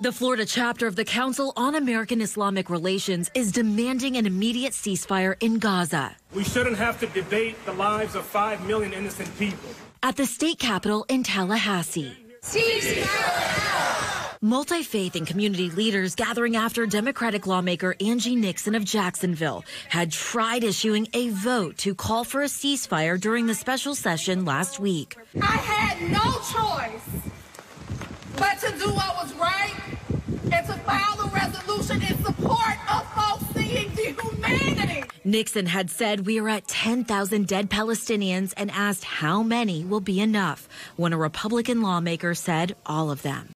The Florida chapter of the Council on American Islamic Relations is demanding an immediate ceasefire in Gaza. We shouldn't have to debate the lives of 5 million innocent people. At the state capitol in Tallahassee. Multi faith and community leaders gathering after Democratic lawmaker Angie Nixon of Jacksonville had tried issuing a vote to call for a ceasefire during the special session last week. I had no choice but to do what was right Nixon had said we are at 10,000 dead Palestinians and asked how many will be enough when a Republican lawmaker said all of them.